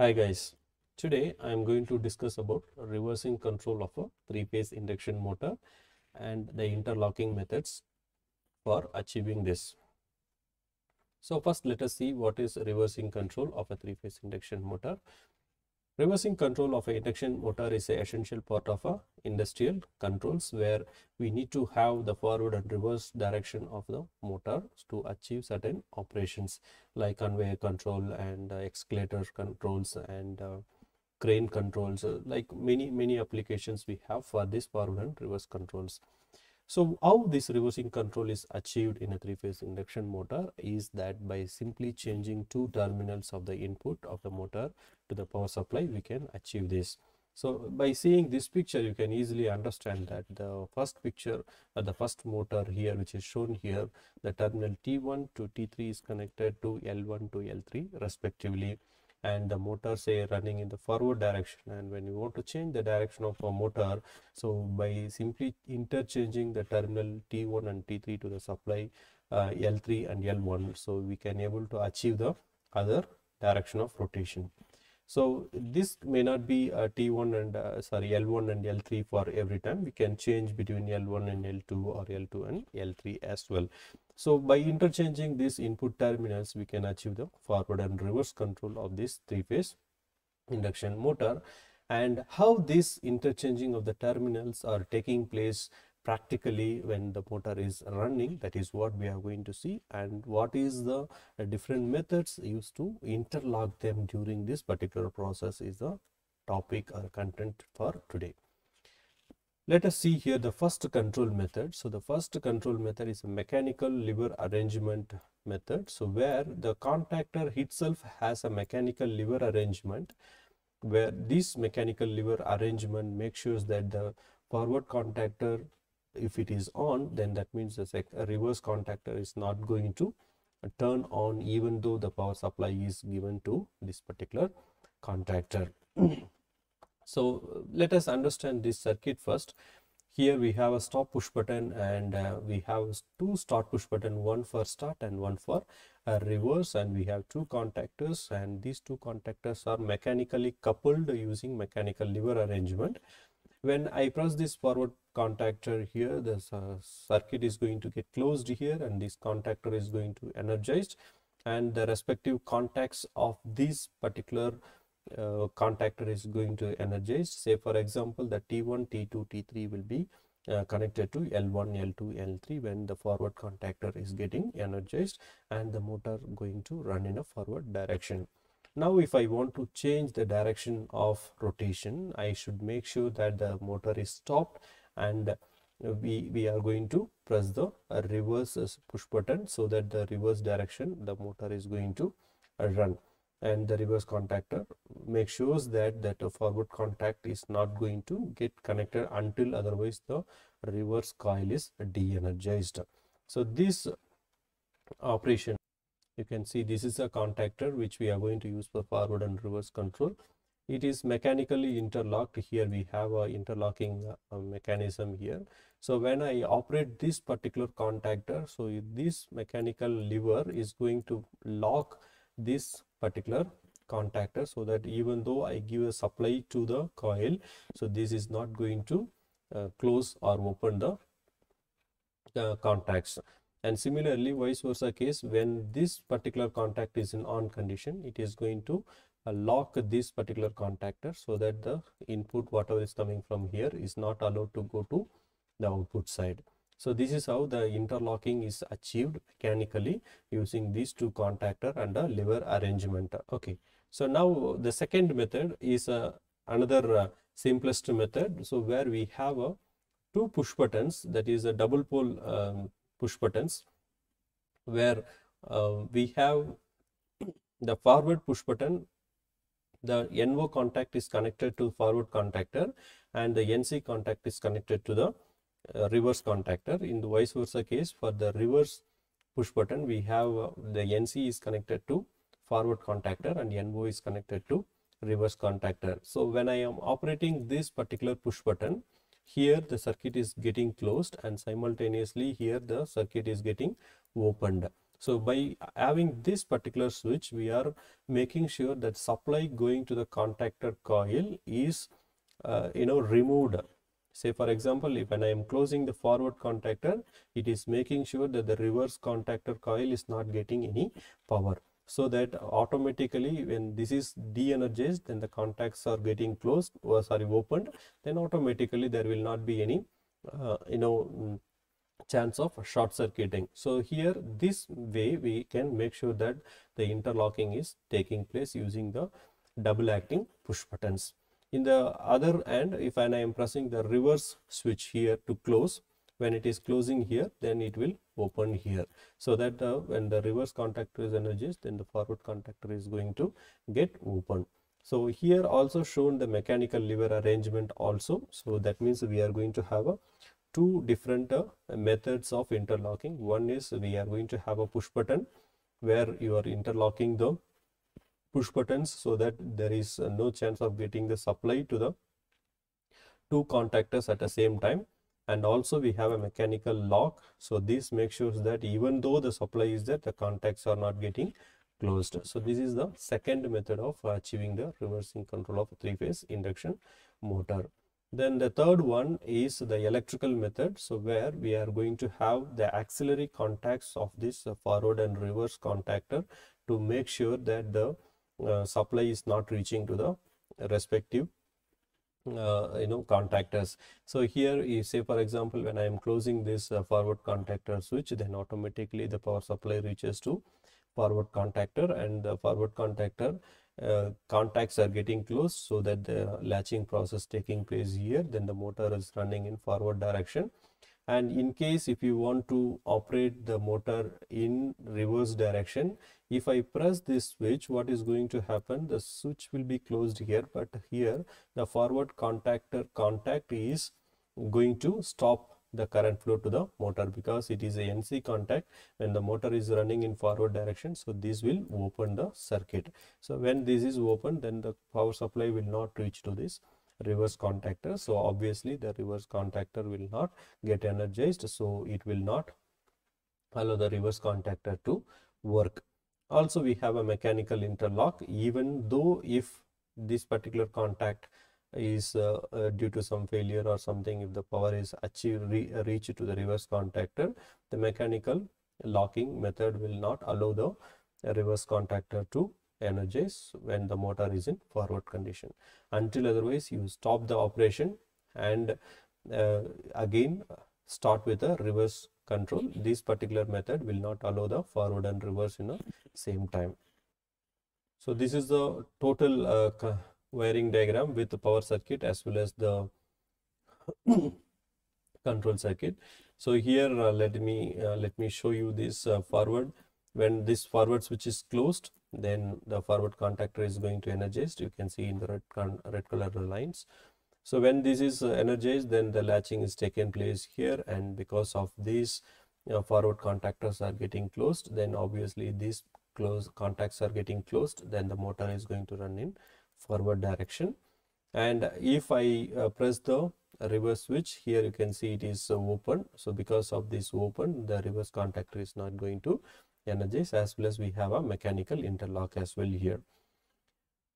Hi guys, today I am going to discuss about reversing control of a three-phase induction motor and the interlocking methods for achieving this. So first let us see what is reversing control of a three-phase induction motor. Reversing control of a induction motor is an essential part of a industrial controls where we need to have the forward and reverse direction of the motor to achieve certain operations like conveyor control and uh, escalator controls and uh, crane controls. Uh, like many many applications we have for this forward and reverse controls so how this reversing control is achieved in a three-phase induction motor is that by simply changing two terminals of the input of the motor to the power supply we can achieve this. So by seeing this picture you can easily understand that the first picture uh, the first motor here which is shown here the terminal T1 to T3 is connected to L1 to L3 respectively and the motor say running in the forward direction and when you want to change the direction of a motor so by simply interchanging the terminal T1 and T3 to the supply uh, L3 and L1 so we can able to achieve the other direction of rotation so this may not be a T1 and uh, sorry L1 and L3 for every time. We can change between L1 and L2 or L2 and L3 as well. So by interchanging these input terminals, we can achieve the forward and reverse control of this three-phase induction motor. And how this interchanging of the terminals are taking place practically when the motor is running that is what we are going to see and what is the uh, different methods used to interlock them during this particular process is the topic or content for today let us see here the first control method. So the first control method is a mechanical lever arrangement method. So where the contactor itself has a mechanical lever arrangement where this mechanical lever arrangement makes sure that the forward contactor if it is on then that means the reverse contactor is not going to turn on even though the power supply is given to this particular contactor so let us understand this circuit first. Here we have a stop push button and uh, we have two start push button one for start and one for uh, reverse and we have two contactors and these two contactors are mechanically coupled using mechanical lever arrangement. When I press this forward contactor here, the uh, circuit is going to get closed here and this contactor is going to energized and the respective contacts of this particular uh, contactor is going to energize. Say for example, the T1, T2, T3 will be uh, connected to L1, L2, L3 when the forward contactor is getting energized and the motor going to run in a forward direction. Now if I want to change the direction of rotation, I should make sure that the motor is stopped and we, we are going to press the reverse push button so that the reverse direction the motor is going to run and the reverse contactor make sure that that a forward contact is not going to get connected until otherwise the reverse coil is de-energized. So this operation you can see this is a contactor which we are going to use for forward and reverse control. It is mechanically interlocked. Here we have a interlocking uh, mechanism here. So when i operate this particular contactor so this mechanical lever is going to lock this particular contactor so that even though i give a supply to the coil so this is not going to uh, close or open the uh, contacts. And similarly vice versa case when this particular contact is in on condition it is going to uh, lock this particular contactor so that the input whatever is coming from here is not allowed to go to the output side so this is how the interlocking is achieved mechanically using these two contactor and a lever arrangement. Okay. So now the second method is uh, another uh, simplest method. So where we have a two push buttons that is a double pole um, push buttons where uh, we have the forward push button the NO contact is connected to forward contactor and the NC contact is connected to the uh, reverse contactor. In the vice versa case for the reverse push button we have uh, the NC is connected to forward contactor and NO is connected to reverse contactor. So when I am operating this particular push button here the circuit is getting closed and simultaneously here the circuit is getting opened. So by having this particular switch, we are making sure that supply going to the contactor coil is, uh, you know, removed. Say for example, if when I am closing the forward contactor, it is making sure that the reverse contactor coil is not getting any power. So that automatically when this is de-energized, then the contacts are getting closed or sorry opened, then automatically there will not be any, uh, you know, mm, chance of short circuiting. So here this way we can make sure that the interlocking is taking place using the double acting push buttons. In the other end if I am pressing the reverse switch here to close when it is closing here then it will open here so that uh, when the reverse contactor is energized then the forward contactor is going to get open. So here also shown the mechanical lever arrangement also so that means we are going to have a two different uh, methods of interlocking. One is we are going to have a push button where you are interlocking the push buttons so that there is uh, no chance of getting the supply to the two contactors at the same time. And also we have a mechanical lock. So this makes sure that even though the supply is there the contacts are not getting closed. So this is the second method of achieving the reversing control of three phase induction motor. Then the third one is the electrical method. So where we are going to have the auxiliary contacts of this forward and reverse contactor to make sure that the uh, supply is not reaching to the respective uh, you know contactors so here you say for example when i am closing this uh, forward contactor switch then automatically the power supply reaches to forward contactor and the forward contactor uh, contacts are getting closed so that the latching process taking place here. Then the motor is running in forward direction and in case if you want to operate the motor in reverse direction if i press this switch what is going to happen the switch will be closed here but here the forward contactor contact is going to stop the current flow to the motor because it is a NC contact when the motor is running in forward direction. So this will open the circuit. So when this is open then the power supply will not reach to this reverse contactor. So obviously the reverse contactor will not get energized. So it will not allow the reverse contactor to work. Also we have a mechanical interlock even though if this particular contact is uh, uh, due to some failure or something if the power is achieved re reached to the reverse contactor the mechanical locking method will not allow the reverse contactor to energize when the motor is in forward condition. Until otherwise you stop the operation and uh, again start with a reverse control. This particular method will not allow the forward and reverse in the same time. So this is the total uh, wiring diagram with the power circuit as well as the control circuit. So here uh, let me uh, let me show you this uh, forward when this forward switch is closed then the forward contactor is going to energized you can see in the red red color lines. So when this is uh, energized then the latching is taken place here and because of these uh, forward contactors are getting closed then obviously these close contacts are getting closed then the motor is going to run in forward direction. And if I uh, press the reverse switch here you can see it is uh, open. So because of this open the reverse contactor is not going to energize as well as we have a mechanical interlock as well here.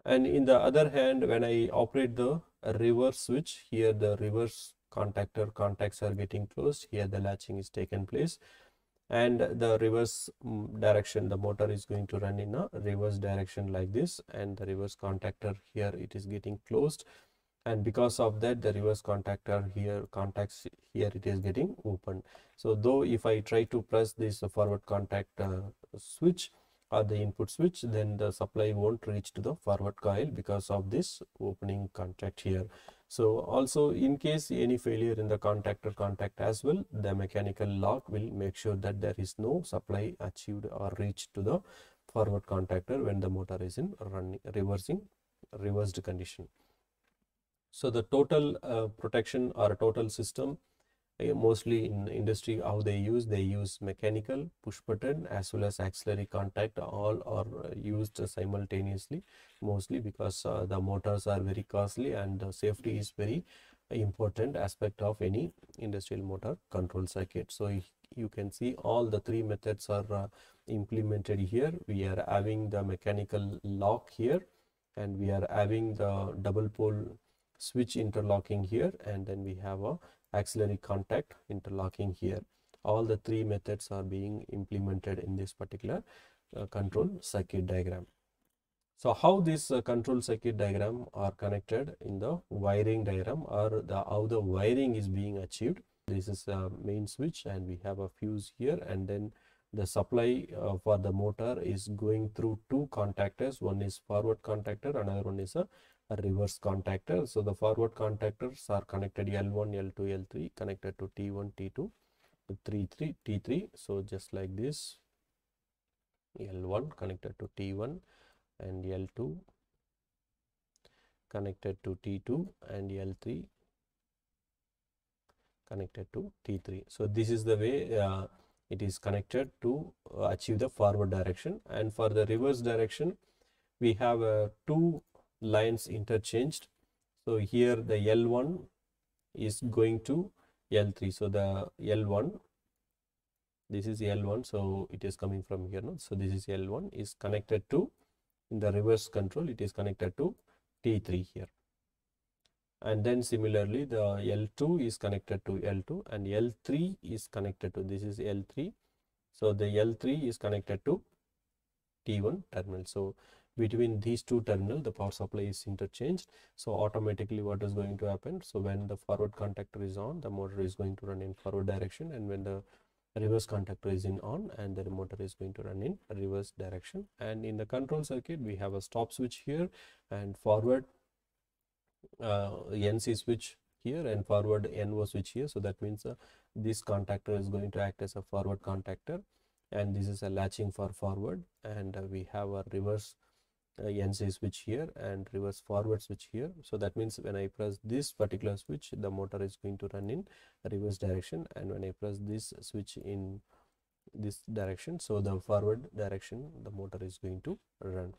And in the other hand when I operate the reverse switch here the reverse contactor contacts are getting closed. Here the latching is taken place. And the reverse mm, direction the motor is going to run in a reverse direction like this. And the reverse contactor here it is getting closed and because of that the reverse contactor here contacts here it is getting open so though if i try to press this forward contact uh, switch or the input switch then the supply won't reach to the forward coil because of this opening contact here so also in case any failure in the contactor contact as well, the mechanical lock will make sure that there is no supply achieved or reached to the forward contactor when the motor is in running, reversing, reversed condition. So the total uh, protection or total system uh, mostly in industry how they use they use mechanical push button as well as auxiliary contact all are uh, used simultaneously mostly because uh, the motors are very costly and safety is very important aspect of any industrial motor control circuit. So you can see all the three methods are uh, implemented here. We are having the mechanical lock here and we are having the double pole switch interlocking here and then we have a auxiliary contact interlocking here. All the three methods are being implemented in this particular uh, control circuit diagram. So how this uh, control circuit diagram are connected in the wiring diagram or the how the wiring is being achieved. This is a main switch and we have a fuse here and then the supply uh, for the motor is going through two contactors. One is forward contactor another one is a, a reverse contactor. So the forward contactors are connected l1 l2 l3 connected to t1 t2 3 3 t3 so just like this l1 connected to t1 and l2 connected to t2 and l3 connected to t3 so this is the way uh, it is connected to uh, achieve the forward direction. And for the reverse direction we have uh, two lines interchanged. So here the L1 is going to L3 so the L1 this is L1 so it is coming from here no? so this is L1 is connected to in the reverse control it is connected to T3 here. And then similarly the L2 is connected to L2 and L3 is connected to this is L3 so the L3 is connected to T1 terminal. So between these two terminal the power supply is interchanged. So automatically what is going to happen? So when the forward contactor is on the motor is going to run in forward direction and when the reverse contactor is in on and the motor is going to run in reverse direction. And in the control circuit we have a stop switch here and forward uh, NC switch here and forward NO switch here. So that means uh, this contactor is going to act as a forward contactor and this is a latching for forward and uh, we have a reverse uh, NC switch here and reverse forward switch here. So that means when I press this particular switch, the motor is going to run in reverse direction and when I press this switch in this direction, so the forward direction, the motor is going to run.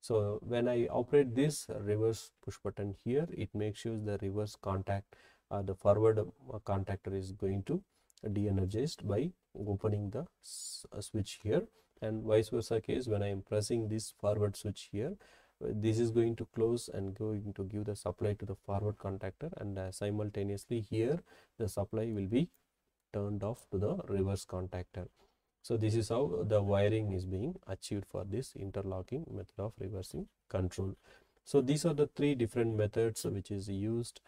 So when I operate this reverse push button here, it makes sure the reverse contact, uh, the forward uh, contactor is going to de-energized by opening the uh, switch here and vice versa case when I am pressing this forward switch here this is going to close and going to give the supply to the forward contactor and uh, simultaneously here the supply will be turned off to the reverse contactor. So this is how the wiring is being achieved for this interlocking method of reversing control. So these are the three different methods which is used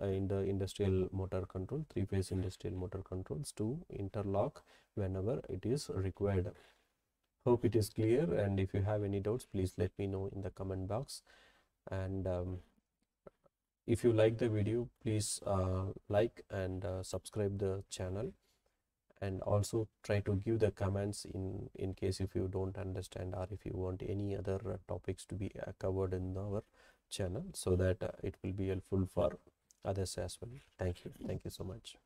in the industrial motor control three phase industrial motor controls to interlock whenever it is required hope it is clear and if you have any doubts please let me know in the comment box. And um, if you like the video please uh, like and uh, subscribe the channel. And also try to give the comments in in case if you don't understand or if you want any other uh, topics to be uh, covered in our channel so that uh, it will be helpful for others as well. Thank you. Thank you so much